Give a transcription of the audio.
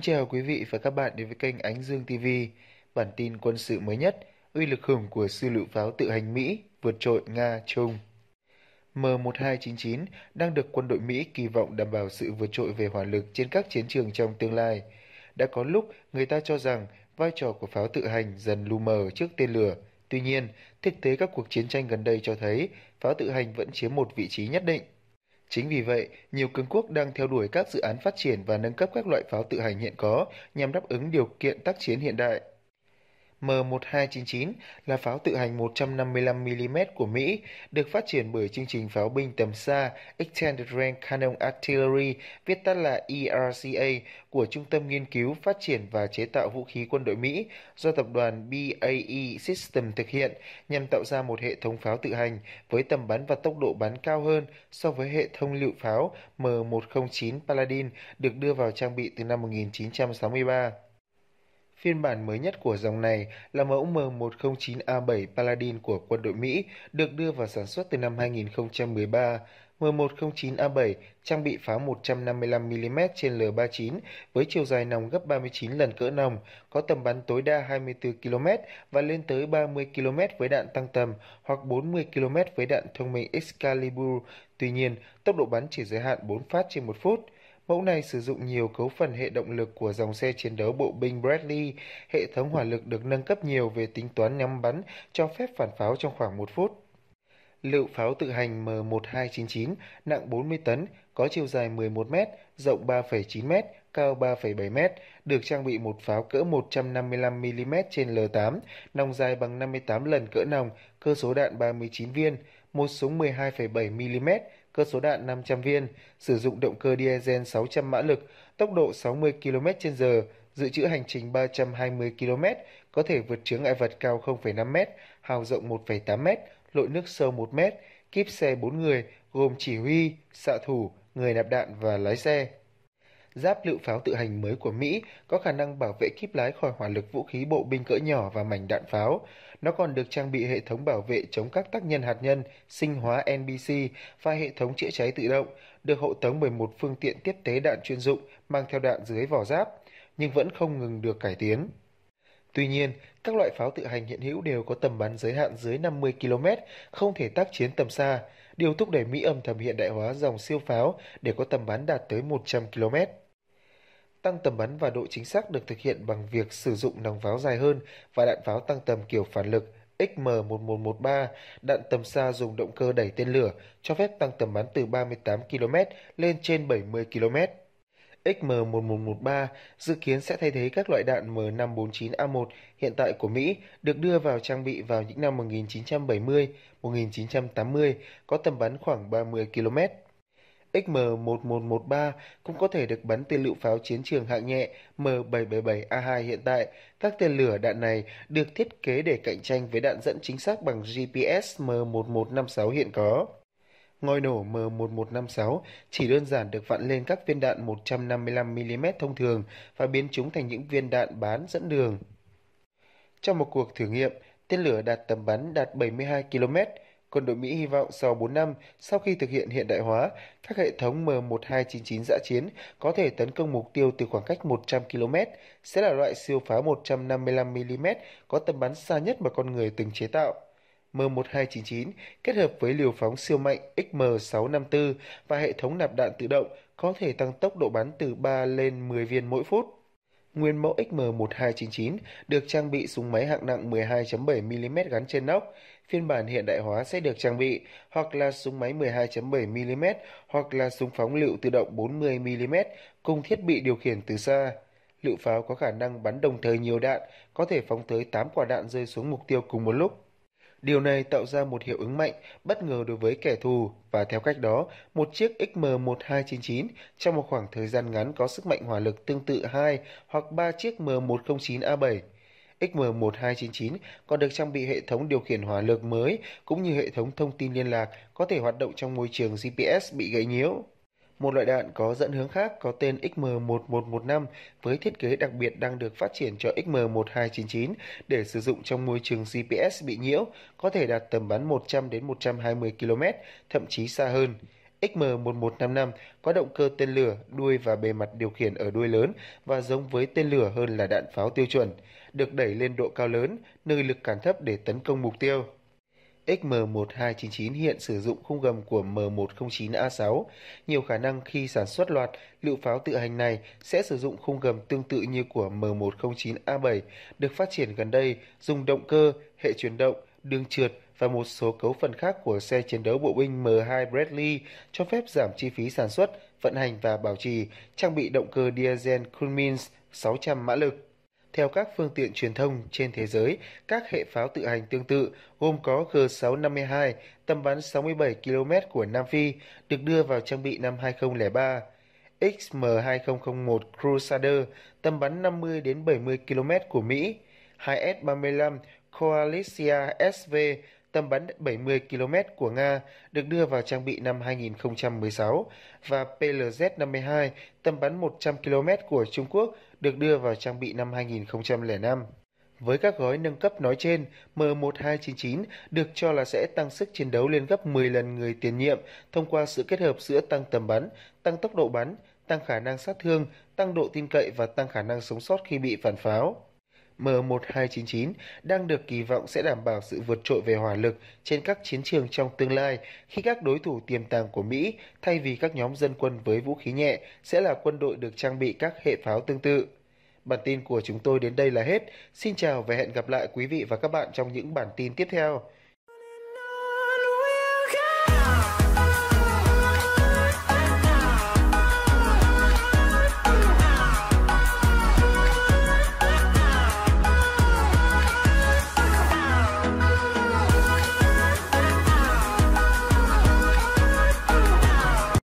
Kính chào quý vị và các bạn đến với kênh Ánh Dương TV. Bản tin quân sự mới nhất, uy lực khủng của sư lựu pháo tự hành Mỹ vượt trội Nga Trung. M1299 đang được quân đội Mỹ kỳ vọng đảm bảo sự vượt trội về hỏa lực trên các chiến trường trong tương lai. Đã có lúc người ta cho rằng vai trò của pháo tự hành dần lu mờ trước tên lửa. Tuy nhiên, thực tế các cuộc chiến tranh gần đây cho thấy pháo tự hành vẫn chiếm một vị trí nhất định. Chính vì vậy, nhiều cường quốc đang theo đuổi các dự án phát triển và nâng cấp các loại pháo tự hành hiện có nhằm đáp ứng điều kiện tác chiến hiện đại. M1299 là pháo tự hành 155mm của Mỹ, được phát triển bởi chương trình pháo binh tầm xa Extended Range Cannon Artillery, viết tắt là ERCA, của Trung tâm Nghiên cứu, Phát triển và Chế tạo Vũ khí Quân đội Mỹ do tập đoàn BAE System thực hiện nhằm tạo ra một hệ thống pháo tự hành với tầm bắn và tốc độ bắn cao hơn so với hệ thống lựu pháo M109 Paladin được đưa vào trang bị từ năm 1963. Phiên bản mới nhất của dòng này là mẫu M109A7 Paladin của quân đội Mỹ, được đưa vào sản xuất từ năm 2013. M109A7 trang bị pháo 155mm trên L39 với chiều dài nòng gấp 39 lần cỡ nòng, có tầm bắn tối đa 24 km và lên tới 30 km với đạn tăng tầm hoặc 40 km với đạn thông minh Excalibur. Tuy nhiên, tốc độ bắn chỉ giới hạn 4 phát trên 1 phút. Mẫu này sử dụng nhiều cấu phần hệ động lực của dòng xe chiến đấu bộ binh Bradley. Hệ thống hỏa lực được nâng cấp nhiều về tính toán nhắm bắn, cho phép phản pháo trong khoảng một phút. Lựu pháo tự hành M1299 nặng 40 tấn, có chiều dài 11 m, rộng 3,9 m, cao 3,7 m, được trang bị một pháo cỡ 155mm trên L8, nòng dài bằng 58 lần cỡ nòng, cơ số đạn 39 viên, một súng 12,7mm, cơ số đạn 500 viên, sử dụng động cơ diesel 600 mã lực, tốc độ 60 km/h, dự trữ hành trình 320 km, có thể vượt chướng ngại vật cao 0,5 m, hào rộng 1,8 m, lội nước sâu 1 m, kíp xe 4 người, gồm chỉ huy, xạ thủ, người nạp đạn và lái xe. Giáp lựu pháo tự hành mới của Mỹ có khả năng bảo vệ kíp lái khỏi hỏa lực vũ khí bộ binh cỡ nhỏ và mảnh đạn pháo. Nó còn được trang bị hệ thống bảo vệ chống các tác nhân hạt nhân, sinh hóa NBC và hệ thống chữa cháy tự động, được hộ tống bởi một phương tiện tiếp tế đạn chuyên dụng mang theo đạn dưới vỏ giáp, nhưng vẫn không ngừng được cải tiến. Tuy nhiên, các loại pháo tự hành hiện hữu đều có tầm bắn giới hạn dưới 50 km, không thể tác chiến tầm xa, điều thúc đẩy Mỹ âm thầm hiện đại hóa dòng siêu pháo để có tầm bắn đạt tới 100 km. Tăng tầm bắn và độ chính xác được thực hiện bằng việc sử dụng nòng pháo dài hơn và đạn pháo tăng tầm kiểu phản lực XM1113, đạn tầm xa dùng động cơ đẩy tên lửa, cho phép tăng tầm bắn từ 38 km lên trên 70 km. XM1113 dự kiến sẽ thay thế các loại đạn M549A1 hiện tại của Mỹ được đưa vào trang bị vào những năm 1970-1980, có tầm bắn khoảng 30 km. XM1113 cũng có thể được bắn tên lựu pháo chiến trường hạng nhẹ M777A2 hiện tại. Các tên lửa đạn này được thiết kế để cạnh tranh với đạn dẫn chính xác bằng GPS M1156 hiện có. Ngòi nổ M1156 chỉ đơn giản được vặn lên các viên đạn 155mm thông thường và biến chúng thành những viên đạn bán dẫn đường. Trong một cuộc thử nghiệm, tên lửa đạt tầm bắn đạt 72 km, Quân đội Mỹ hy vọng sau 4 năm sau khi thực hiện hiện đại hóa, các hệ thống M1299 dã chiến có thể tấn công mục tiêu từ khoảng cách 100 km, sẽ là loại siêu pháo 155mm có tầm bắn xa nhất mà con người từng chế tạo. M1299 kết hợp với liều phóng siêu mạnh XM654 và hệ thống nạp đạn tự động có thể tăng tốc độ bắn từ 3 lên 10 viên mỗi phút. Nguyên mẫu XM1299 được trang bị súng máy hạng nặng 12.7mm gắn trên nóc. Phiên bản hiện đại hóa sẽ được trang bị hoặc là súng máy 12.7mm hoặc là súng phóng lựu tự động 40mm cùng thiết bị điều khiển từ xa. Lựu pháo có khả năng bắn đồng thời nhiều đạn, có thể phóng tới 8 quả đạn rơi xuống mục tiêu cùng một lúc. Điều này tạo ra một hiệu ứng mạnh, bất ngờ đối với kẻ thù và theo cách đó, một chiếc XM1299 trong một khoảng thời gian ngắn có sức mạnh hỏa lực tương tự 2 hoặc 3 chiếc M109A7. XM1299 còn được trang bị hệ thống điều khiển hỏa lực mới cũng như hệ thống thông tin liên lạc có thể hoạt động trong môi trường GPS bị gãy nhiễu. Một loại đạn có dẫn hướng khác có tên XM1115 với thiết kế đặc biệt đang được phát triển cho XM1299 để sử dụng trong môi trường GPS bị nhiễu, có thể đạt tầm bắn 100 đến 120 km, thậm chí xa hơn. XM1155 có động cơ tên lửa, đuôi và bề mặt điều khiển ở đuôi lớn và giống với tên lửa hơn là đạn pháo tiêu chuẩn, được đẩy lên độ cao lớn, nơi lực cản thấp để tấn công mục tiêu. XM1299 hiện sử dụng khung gầm của M109A6. Nhiều khả năng khi sản xuất loạt, lựu pháo tự hành này sẽ sử dụng khung gầm tương tự như của M109A7, được phát triển gần đây, dùng động cơ, hệ chuyển động, đường trượt và một số cấu phần khác của xe chiến đấu bộ binh M2 Bradley cho phép giảm chi phí sản xuất, vận hành và bảo trì, trang bị động cơ diesel Cummins 600 mã lực. Theo các phương tiện truyền thông trên thế giới, các hệ pháo tự hành tương tự gồm có G652 tầm bắn 67 km của Nam Phi được đưa vào trang bị năm 2003, XM2001 Crusader tầm bắn 50 đến 70 km của Mỹ, 2S35 Coalitia SV tầm bắn 70 km của Nga được đưa vào trang bị năm 2016 và PLZ-52 tầm bắn 100 km của Trung Quốc được đưa vào trang bị năm 2005. Với các gói nâng cấp nói trên, M1299 được cho là sẽ tăng sức chiến đấu lên gấp 10 lần người tiền nhiệm thông qua sự kết hợp giữa tăng tầm bắn, tăng tốc độ bắn, tăng khả năng sát thương, tăng độ tin cậy và tăng khả năng sống sót khi bị phản pháo. M1299 đang được kỳ vọng sẽ đảm bảo sự vượt trội về hỏa lực trên các chiến trường trong tương lai khi các đối thủ tiềm tàng của Mỹ, thay vì các nhóm dân quân với vũ khí nhẹ, sẽ là quân đội được trang bị các hệ pháo tương tự. Bản tin của chúng tôi đến đây là hết. Xin chào và hẹn gặp lại quý vị và các bạn trong những bản tin tiếp theo.